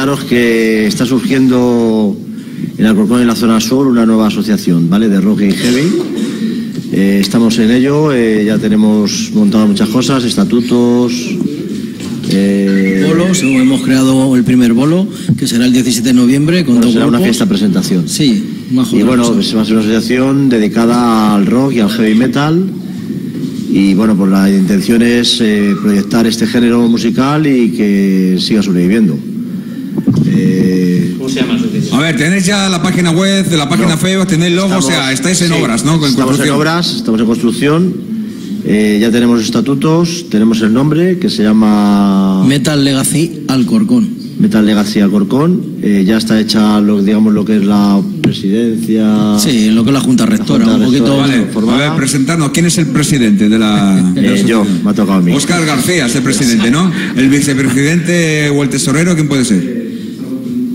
comentaros que está surgiendo en Alcorcón, en la zona sur, una nueva asociación, ¿vale? De rock y heavy. Eh, estamos en ello, eh, ya tenemos montado muchas cosas, estatutos. eh, Bolos, hemos creado el primer bolo, que será el 17 de noviembre con bueno, dos será una grupos. fiesta presentación. Sí, más Y bueno, va a ser una asociación dedicada al rock y al heavy metal. Y bueno, pues la intención es eh, proyectar este género musical y que siga sobreviviendo. Eh, ¿Cómo se llama? A ver, tenéis ya la página web, la página No. Facebook, tenéis logo, o sea, estáis en sí, obras, ¿no? Estamos en obras, estamos en construcción. eh, ya tenemos estatutos, tenemos el nombre que se llama Metal Legacy Alcorcón. Metal Legacy Alcorcón. eh, ya está hecha, lo, digamos, lo que es la presidencia. Sí, lo que es la Junta Rectora, Junta un poquito. Vale, a ver, presentarnos. ¿Quién es el presidente de la.? de la Eh, yo, me ha tocado a mí. Óscar García es el presidente, ¿no? ¿El vicepresidente o el tesorero, quién puede ser?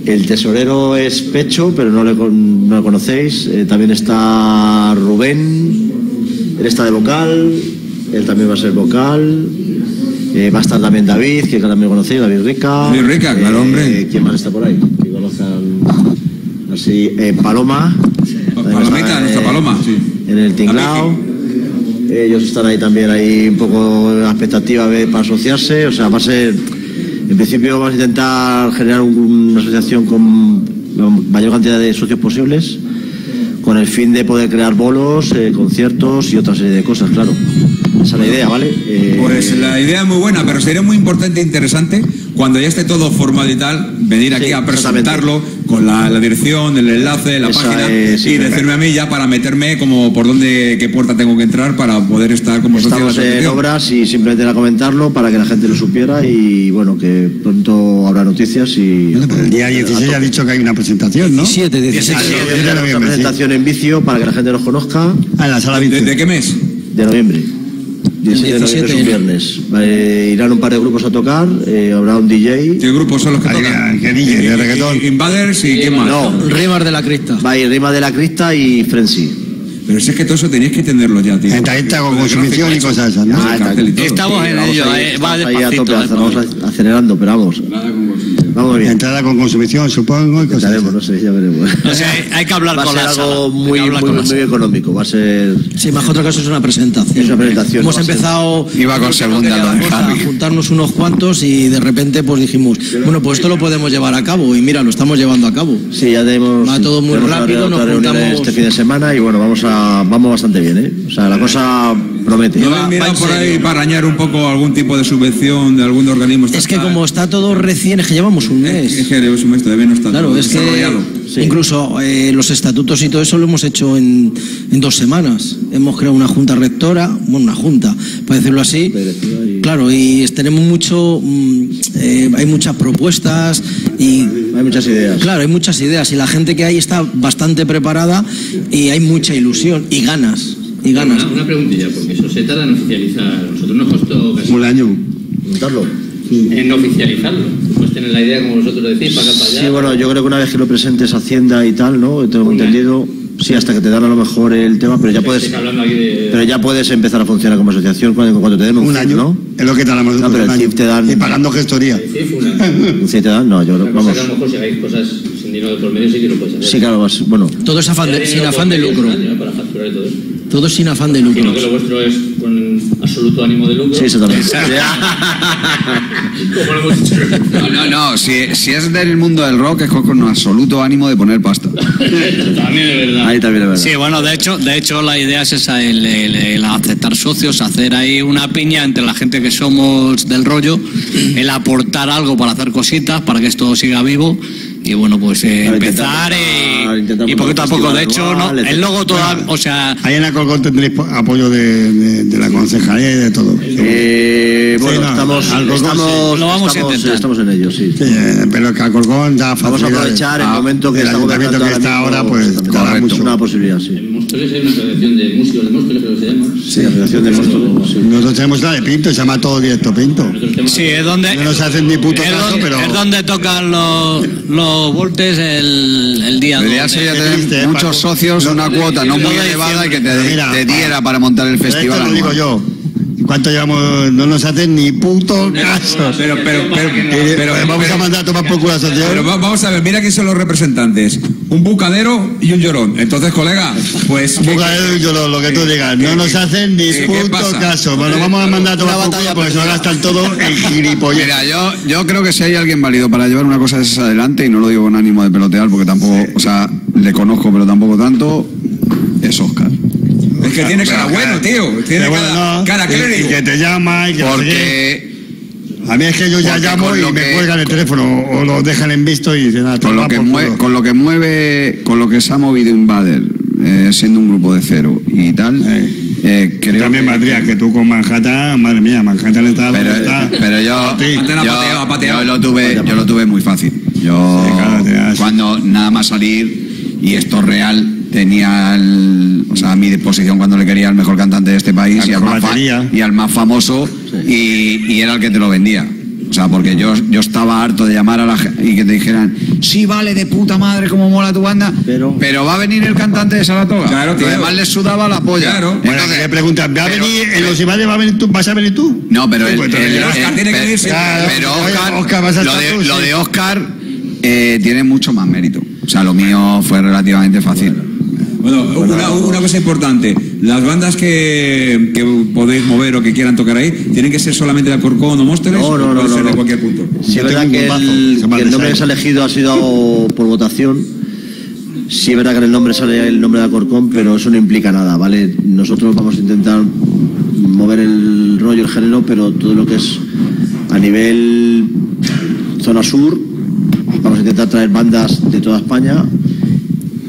El tesorero es Pecho, pero no le, no le conocéis. Eh, también está Rubén, él está de vocal, él también va a ser vocal. Eh, va a estar también David, que también conocéis, David Rica. David Rica, claro, hombre. ¿Quién más está por ahí? Que conozcan así. eh, Paloma. Palomita, nuestra eh, Paloma, sí. En el tinglao. Ellos están ahí también, ahí un poco a expectativa de- para asociarse. O sea, va a ser. En principio, vamos a intentar generar un- una asociación con la mayor cantidad de socios posibles, con el fin de poder crear bolos, eh, conciertos y otra serie de cosas, claro. Esa es la idea, ¿vale? Eh, Pues la idea es muy buena, pero sería muy importante e interesante cuando ya esté todo formado y tal, venir aquí Sí, a presentarlo con la, la dirección, el enlace, la Esa página es, sí, y decirme a mí ya para meterme como por dónde, qué puerta tengo que entrar para poder estar como socio de la Estamos en obras y simplemente era comentarlo para que la gente lo supiera y bueno, que pronto habrá noticias y... Bueno, pues el día 16 ha dicho que hay una presentación, ¿no? 17, 16. Ah, sí, Una 17 de noviembre, sí. presentación en vicio para que la gente nos conozca Ah, en la sala ¿De, 20. de qué mes? de noviembre. 17 de noviembre es un 17. viernes. Eh, irán un par de grupos a tocar, eh, habrá un DJ. ¿Qué grupos son los que tocan? ¿qué DJ? ¿De reggaetón? Invaders y qué más. No, Rimas de la Crista. va a ir Rima de la Crista y Frenzy. Pero si es que todo eso teníais que entenderlo ya, tío. Entrevista con Lo del consumición y cosas esas, ¿no? Ah, todo. Estamos en vamos ello, eh, va estamos ahí a despacito, estamos acelerando, pero vamos. Nada con consumición. Vamos bien. Entrada con consumición, supongo, y cosas no sé, ya veremos. O sea, hay- hay que hablar va con ser la algo sala, muy, hablar muy, muy económico. Va a ser. Sí, más que otra cosa es una presentación. Es una presentación, Hemos empezado Iba con segunda lo de a juntarnos unos cuantos y de repente pues dijimos, bueno, pues esto lo podemos llevar a cabo y mira, lo estamos llevando a cabo. Sí, ya tenemos. Va todo muy rápido, nos juntamos- este fin de semana y bueno, vamos a vamos bastante bien, ¿eh? O sea, la cosa promete. ¿No va- habéis mirado por ahí para arañar un poco algún tipo de subvención de algún organismo? Es que como está todo recién, es que llevamos un Es mes. que es un mes todavía no está Claro, todo es que. Sí. incluso eh, los estatutos y todo eso lo hemos hecho en, en dos semanas. Hemos creado una junta rectora, bueno, una junta, para decirlo así. Claro, y tenemos mucho, mm, eh, hay muchas propuestas y Hay muchas ideas. Claro, hay muchas ideas y la gente que hay está bastante preparada y hay mucha ilusión y ganas. Y ganas. Una, una preguntilla, porque eso se tarda en oficializar. Nosotros nos costó casi Un año. Preguntarlo. en oficializarlo. Pues tener la idea, como vosotros decís, para acá para allá. Sí, bueno, yo creo que una vez que lo presentes a Hacienda y tal, ¿no? Tengo entendido. Sí, hasta que te dan a lo mejor el tema, pero ya puedes, de... pero ya puedes empezar a funcionar como asociación cuando, cuando te den un, Un CIF, año. ¿no? Es lo que tardamos No, pero el un año. CIF te dan- Y pagando gestoría. Sí, fue una... Un CIF te dan, no, yo creo, vamos. que a lo mejor si hagáis cosas sin dinero de por medio sí que lo puedes hacer. Sí, claro, vas- bueno. Todo es afán de- sin afán de lucro. un año. Para facturar y todo eso. Todo sin afán de lucro. Que lo vuestro es con absoluto ánimo de lucro. Sí, exactamente. Como lo hemos dicho. No, no, no. Si, si es del mundo del rock, es con absoluto ánimo de poner pasta. También es verdad. Ahí también es verdad. Sí, bueno, de hecho, de hecho la idea es esa, el, el- el aceptar socios, hacer ahí una piña entre la gente que somos del rollo, el aportar algo para hacer cositas, para que esto siga vivo. Y bueno, pues eh, empezar intentar- y, intentar y poquito a poco. De hecho, no, el logo todavía, o sea, Ahí en Alcorcón tendréis po- apoyo de, de- de la concejalía y de todo. Eh, bueno, no, estamos, sí. estamos, Lo vamos a estamos, intentar. estamos en ello, sí. Sí, pero que Alcorcón da Vamos a aprovechar el Ah, momento que el está ayuntamiento gobernando que está ahora, pues dará mucho. Una posibilidad, sí. En Móstoles hay una asociación de músicos de Móstoles, creo que se llama. Sí, la Asociación de Móstoles, sí. Nosotros tenemos la de Pinto, se llama todo directo Pinto. Sí, es donde. No nos hacen ni puto es caso, donde, pero- es donde tocan los, los voltes el, el día Debería donde- ser ya Qué tener triste, ¿eh, muchos socios, una cuota no muy elevada y que te, diera para montar el festival. Esto lo digo yo. ¿Cuánto llevamos? No nos hacen ni puto caso. Pero, pero, pero, Eh, pero, vamos pero- a mandar a tomar por culo a. Pero va- vamos a ver, mira quién son los representantes. Un bucadero y un llorón. Entonces, colega, pues. ¿qué- Bucadero y yo lo, lo que tú digas, no nos hacen ni ¿Qué- qué puto caso. Bueno, vamos a mandar a tomar por culo porque se lo gastan todo en gilipollas. Mira, yo, yo creo que si hay alguien válido para llevar una cosa de esas adelante, y no lo digo con ánimo de pelotear, porque tampoco, o sea, le conozco, pero tampoco tanto, es Oscar. Que tiene cara bueno, tío. Tiene bueno, cara, no, cara y- y clérigo. que te llama y que. Porque A mí es que yo ya porque llamo y me que- cuelgan el teléfono o lo dejan en visto y dicen, ah, con lo, que mueve, con lo que mueve, con lo que se ha movido Invader, eh, siendo un grupo de cero y tal, Eh. eh, creo También que- valdría que tú con Manhattan, madre mía, Manhattan está Pero, está. pero yo, Sí. Yo, pateado, ha pateado. yo lo tuve, yo lo tuve muy fácil. Yo Sí, claro, cuando nada más salir y esto es real tenía el- o sea, a mi disposición cuando le quería al mejor cantante de este país y al, más y al más famoso y, y era el que te lo vendía. O sea, porque yo, yo estaba harto de llamar a la gente y que te dijeran, sí, vale, de puta madre, cómo mola tu banda, Pero- va a venir el cantante de Saratoga. Claro. Además les sudaba la polla. Claro. Bueno, Entonces, le preguntan, ¿va a pero- venir en los Ibales? ¿Va a venir tú? ¿Vas a venir tú? no, pero el, pues el- Oscar tiene que pero- venir siempre. Claro, pero Oscar, Oscar, vas a lo, de, tú, lo sí. de Oscar eh, tiene mucho más mérito. O sea, lo mío fue relativamente fácil. Bueno, una, una cosa importante. Las bandas que, que podéis mover o que quieran tocar ahí, ¿tienen que ser solamente de Alcorcón o Móstoles? No, no, o no, puede no, ser de no. cualquier punto? Sí, Yo es verdad que el, que nombre que se ha elegido ha sido por votación. Sí, es verdad que en el nombre sale el nombre de Alcorcón, pero eso no implica nada, ¿vale? Nosotros vamos a intentar mover el rollo, el género, pero todo lo que es a nivel zona sur, vamos a intentar traer bandas de toda España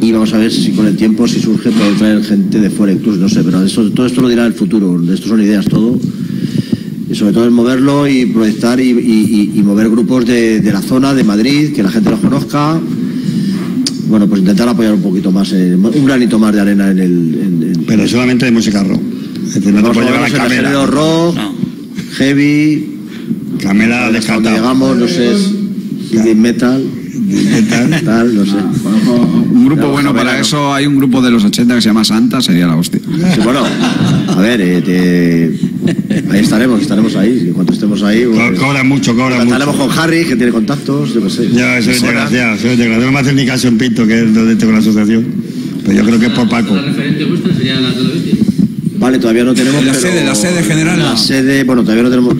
y vamos a ver si con el tiempo, si surge, poder traer gente de fuera incluso, no sé, pero eso, todo esto lo dirá el futuro, esto son ideas todo. Y sobre todo el moverlo y proyectar y, y- mover grupos de, de la zona, de Madrid, que la gente los conozca. Bueno, pues intentar apoyar un poquito más, eh, un granito más de arena en el... en- en- Pero solamente de música rock. Es no Vamos a en el rock, heavy, Camela descartado. llegamos, no sé, indie metal, tal, no sé. Un grupo No, bueno para eso, hay un grupo de los 80 que se llama Santa, sería la hostia. Sí, bueno, a ver, eh, te- ahí estaremos, estaremos ahí. En cuanto estemos ahí, Co- pues, Cobra mucho, cobra cantaremos mucho. con Harry, que tiene contactos, yo qué sé. Ya, soy Suena. desgraciado, soy desgraciado. No me hacen ni caso en Pinto, que es donde tengo la asociación. Pero yo creo que es por Paco. La referente vuestra sería la televisión. Vale, todavía no tenemos. La pero- sede, la sede general. La sede, bueno, todavía no tenemos.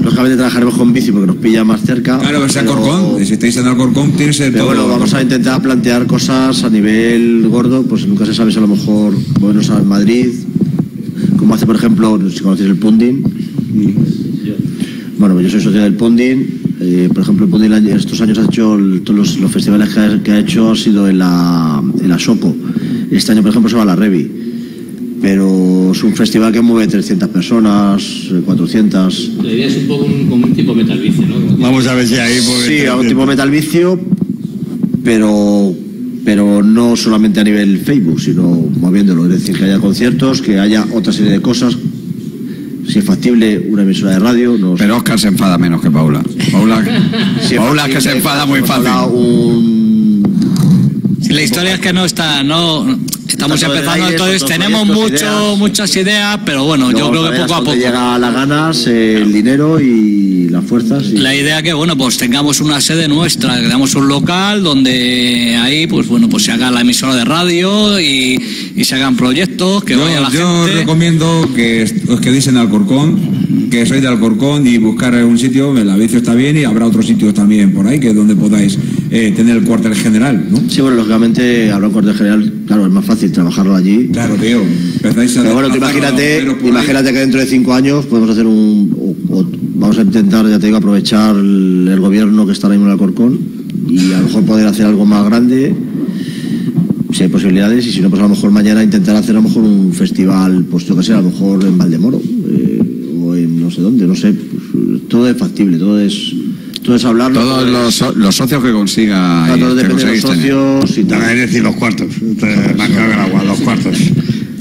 Lógicamente trabajaremos con bici porque nos pilla más cerca. Claro, pero- Alcorcón. Si estáis en Alcorcón, tienes el Pero todo. bueno, vamos a intentar plantear cosas a nivel gordo, pues nunca se sabe si a lo mejor movernos a Madrid, como hace por ejemplo, si conocéis el Pundin. Bueno, pues yo soy socio del Pundin. eh, por ejemplo, el Pundin estos años ha hecho todos los, los festivales que ha, que ha hecho ha sido en la, en la Soco. Este año, por ejemplo, se va a la Revi. Pero es un festival que mueve 300 personas, eh, 400. La idea es un poco un, como un tipo metal vicio, ¿no? Vamos a ver si ahí. Sí, a un tipo metal vicio, pero, pero no solamente a nivel Facebook, sino moviéndolo. Es decir, que haya conciertos, que haya otra serie de cosas. Si es factible, una emisora de radio. Nos, Pero Oscar se enfada menos que Paula. Paula, si es Paula que se enfada muy fácil. un- la historia es que no está, no estamos empezando, aire, entonces tenemos mucho, ideas. muchas ideas, pero bueno, yo creo que poco a poco. llega las ganas, eh, el dinero y las fuerzas. y- La idea que bueno, pues tengamos una sede nuestra, que tengamos un local donde ahí, pues bueno, pues se haga la emisora de radio y, y se hagan proyectos, que Yo, vaya la yo gente. recomiendo que os quedéis en Alcorcón, que sois de Alcorcón y buscar un sitio, el Avicio está bien y habrá otros sitios también por ahí que donde podáis eh, tener el cuartel general, ¿no? Sí, bueno, lógicamente, hablar con cuartel general, claro, es más fácil trabajarlo allí. Claro, tío. Empezáis a Pero bueno, tú imagínate, imagínate que dentro de cinco años podemos hacer un. Vamos a intentar, ya te digo, aprovechar el, el gobierno que está ahora mismo en Alcorcón y a lo mejor poder hacer algo más grande, si hay posibilidades, y si no, pues a lo mejor mañana intentar hacer a lo mejor un festival, pues yo que sé, a lo mejor en Valdemoro eh, o en no sé dónde, no sé. pues, todo es factible, todo es. Todo es hablarlo. Todos todo los, socios que consiga todo y que depende de los tener. socios y tal. es decir, los cuartos. Entonces, Más que el agua, los cuartos.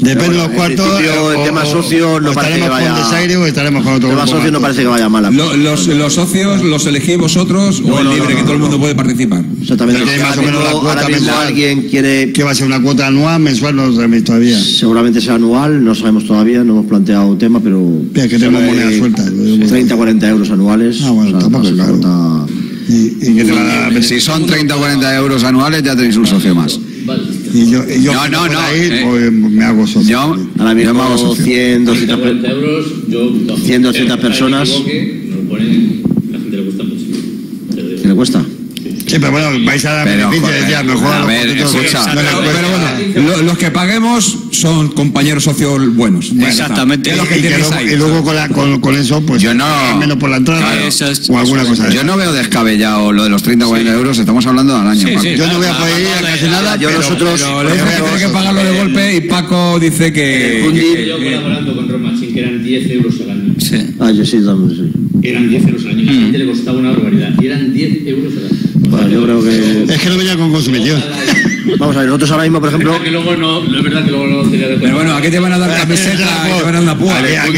Depende de los cuartos. el o- tema o- socio no o parece que estaremos vaya- con desaire o estaremos con otro El tema grupo socio no más. parece que vaya mal. Lo- los, los socios los elegís vosotros o No, el no, libre, no, que todo el no, mundo no. puede participar. Exactamente. Pero que más o menos la cuota ahora mismo mensual. alguien quiere ¿Qué va a ser una cuota anual, mensual? No lo sabemos todavía. Seguramente sea anual, no sabemos todavía, no hemos planteado tema, pero. Mira, que tenemos moneda suelta, lo digo. 30 40 euros anuales. Ah, bueno, tampoco para es ser caro. una cuota- Y, y que te la da- Si son 30 o 40 euros anuales, ya tenéis un socio más. Y yo, y yo No, no, no, ahí, eh. me hago socio. Yo, Ahora yo me hago mismo socio. 100, 200, 40 per- euros, yo... 100, 200 personas. Nos lo ponen, la gente le gusta mucho. Te lo digo. ¿qué le cuesta? Sí, pero bueno, vais a dar mejor a ver, escucha. no Pero, lo- los que paguemos son compañeros socios buenos. Está. Exactamente. Y, que luego, ahí. y luego con, la- con, con eso, pues Yo no- menos por la entrada Claro, eso es- o alguna cosa Yo no veo descabellado lo de los 30 o 40 euros, estamos hablando al año. Sí, Paco. sí. Yo no voy a poder ir a casi nada, yo pero, nosotros- voy a que tiene que pagarlo de golpe y Paco dice que. Yo colaborando con Roma Machine, que eran 10 euros al año. Sí. Ah, yo sí, también, sí. Eran 10 euros al año. Y a la gente le costaba una barbaridad. Y eran 10 euros al año. Bueno, yo creo que. Es que no venía con consumición. Vamos a ver, nosotros ahora mismo, por ejemplo. Es que luego no, no es verdad que luego no sería de Pero bueno, aquí te van a dar camiseta y te van a dar una púa. Aquí- aquí-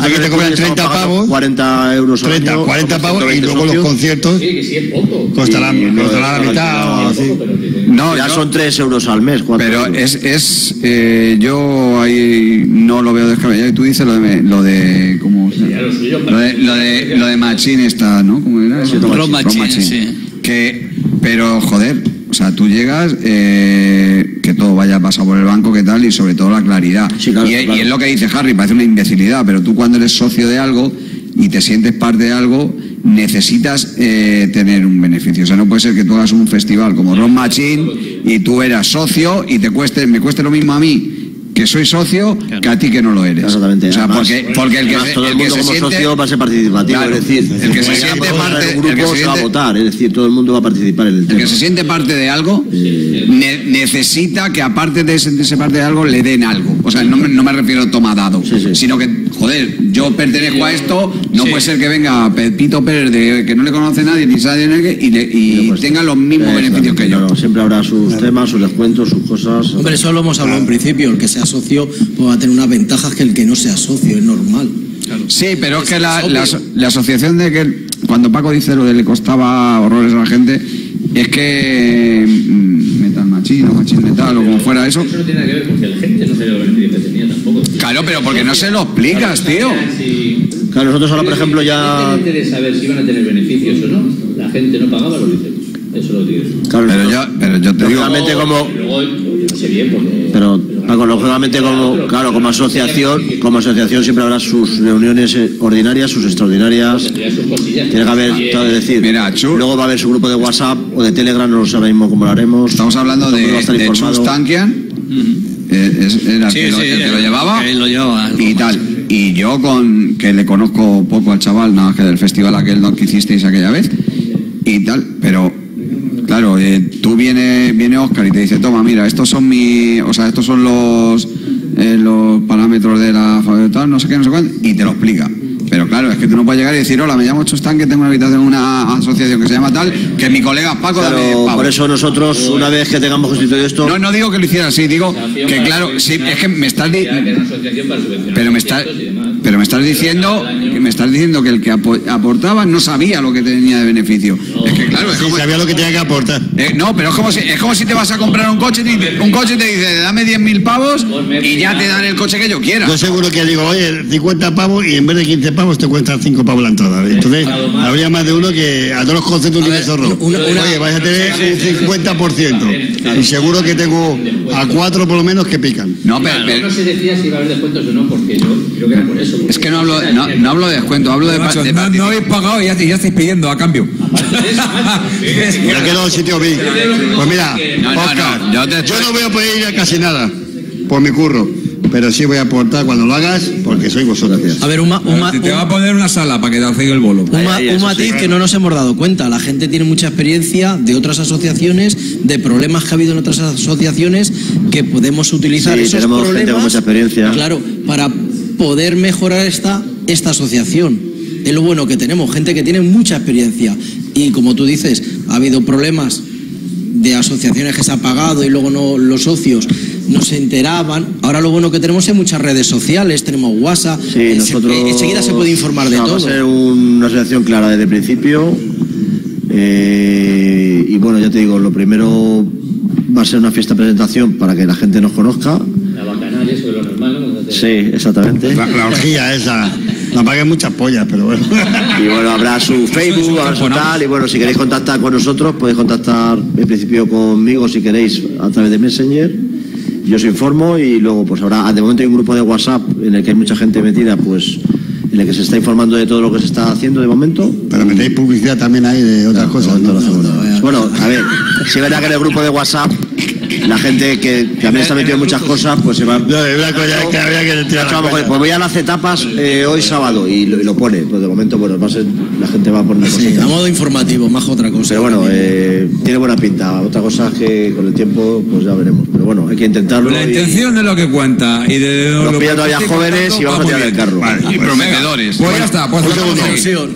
aquí te cobran el estamos 30 pagando pavos. 40 euros al 30, año, 40 somos pavos y 120 luego los conciertos Sí, que sí es poco. costarán, Y- costará la mitad o que- No, ya son 3 euros al mes. Pero euros. es, es eh, yo ahí no lo veo descabellado y tú dices lo de lo de ¿cómo se llama? Ya lo de lo de lo de Machine está, ¿no? ¿Cómo era? Sí, Machine. sí. Que pero joder, o sea, tú llegas eh, que todo vaya pasado por el banco, que tal y sobre todo la claridad. Sí, claro, y, claro. y es lo que dice Harry, parece una imbecilidad, pero tú cuando eres socio de algo y te sientes parte de algo, necesitas eh, tener un beneficio. O sea, no puede ser que tú hagas un festival como Ron Machine y tú eras socio y te cueste, me cueste lo mismo a mí que soy socio que a ti que no lo eres. Exactamente. O sea, Además- porque, porque el que, además se- todo el el que mundo se como siente... socio va a ser participativo, Claro, es decir, el que se siente parte- el que grupo se se va a votar, es decir, todo el mundo va a participar en el El tema. que se siente parte de algo ne- necesita que aparte de sentirse parte de algo le den algo. O sea, no me, no me refiero a toma dado, Sí, sí. sino que, joder, yo pertenezco a esto, no Sí. puede ser que venga Pepito Pérez de, que no le conoce nadie ni sabe nadie y, le- y Pues, tenga los mismos beneficios que yo. claro, siempre habrá sus temas, sus descuentos, sus cosas. Hombre, eso lo hemos hablado en principio. El que sea socio pues, va a tener unas ventajas que el que no sea socio, es normal. Sí, pero es que la, la la asociación de que cuando Paco dice lo de le costaba horrores a la gente, es que mm, metal machino, machín metal o como fuera eso. Eso no tiene nada que ver porque la gente no sabía los beneficios que tenía tampoco. Claro, pero porque no se lo explicas, tío. Claro, nosotros ahora, por ejemplo, ya. Saber si iban a tener beneficios o no, la gente no pagaba los licencios. Eso lo digo. Claro, Pero yo, pero yo te digo, Lógicamente, como. Luego, yo no sé bien porque... Pero, Paco, lógicamente, como, claro, como asociación, como asociación siempre habrá sus reuniones eh, ordinarias, sus extraordinarias. Tiene que haber, todo es decir, Mira, Chu- luego va a haber su grupo de WhatsApp o de Telegram, no lo sé ahora mismo cómo lo haremos. estamos hablando de, de informado. Chus Tankian, eh, era el Sí, que, lo, sí, el que el- lo llevaba, que lo llevaba, el y tal. Y yo con que le conozco poco al chaval, nada más que del festival aquel ¿no? que hicisteis aquella vez, y tal, pero claro, eh, tú viene, viene Oscar y te dice, toma, mira, estos son mi, o sea, estos son los eh, los parámetros de la tal, no sé qué, no sé cuánto, y te lo explica. Pero claro, es que tú no puedes llegar y decir, hola, me llamo Chustán, que tengo una habitación en una asociación que se llama tal, que mi colega Paco Claro, dame pavo". por eso nosotros, una vez que tengamos constituido esto, No, no digo que lo hiciera así, digo que claro, sí, es que me estás pero me estás. Pero me estás diciendo que me estás diciendo que el que apo- aportaba no sabía lo que tenía de beneficio. Es que claro, es Sí, como sabía lo que tenía que aportar. eh, no, pero es como si es como si te vas a comprar un coche, y te- un coche y te dice, dame 10.000 pavos y ya te dan el coche que yo quiera. Yo seguro que digo, oye, 50 pavos y en vez de 15 pavos te cuesta 5 pavos la entrada. Entonces, habría más de uno que a todos los conceptos ver, de zorro. una- una- Oye, vais a tener un 50%. Y seguro que tengo a cuatro por lo menos que pican. No, pero, pero- no se decía si iba a haber descuentos o no, porque yo creo que era por eso. Es que no hablo, no, no hablo de descuento, hablo de, Macho, de no, no habéis pagado y ya, ya estáis pidiendo a cambio. Quedó el sitio bien. Pues mira, Oscar, yo yo no voy a poder ir a casi nada por mi curro. Pero sí voy a aportar cuando lo hagas porque soy vosotros. A ver, un, ma- un ma- Te, te va a poner una sala para que te alce el bolo. Un, matiz sí. que no nos hemos dado cuenta. La gente tiene mucha experiencia de otras asociaciones, de problemas que ha habido en otras asociaciones, que podemos utilizar Sí, esos tenemos gente problemas. con mucha experiencia. Claro, para poder mejorar esta, esta asociación. Es lo bueno que tenemos, gente que tiene mucha experiencia. Y como tú dices, ha habido problemas de asociaciones que se ha pagado y luego no los socios no se enteraban. Ahora lo bueno que tenemos es muchas redes sociales, tenemos WhatsApp, Sí, eh, nosotros. eh, enseguida se puede informar de todo. Va a ser una asociación clara desde el principio. eh, y bueno, ya te digo, lo primero va a ser una fiesta de presentación para que la gente nos conozca. La bacanal, eso es lo normal, ¿no? Cuando te- Sí, exactamente. La, la orgía esa. No paguen muchas pollas, pero bueno. Y bueno, habrá su Facebook, habrá su tal. Y bueno, si queréis contactar con nosotros, podéis contactar en principio conmigo si queréis a través de Messenger. Yo os informo y luego pues habrá, de momento hay un grupo de WhatsApp en el que hay mucha gente metida, pues en el que se está informando de todo lo que se está haciendo de momento. Pero metéis publicidad también ahí de otras cosas, ¿no? Bueno, a ver, si es verdad que en el grupo de WhatsApp la gente que también está metida en muchas cosas, pues se va. No, una cosa que habría que tirar la pues voy a las etapas eh, hoy sábado y lo, y lo pone. Pues de momento, bueno, va a ser, la gente va a poner Sí, cositas. a modo informativo, más otra cosa. Pero bueno, eh, tiene buena pinta. Otra cosa es que con el tiempo, pues ya veremos. Pero bueno, hay que intentarlo. La y- intención es lo que cuenta. Y de Nos lo pilla que todavía jóvenes contando, y vamos a tirar el carro. Vale, Y pues, prometedores. Pues ya está, pues Un segundo.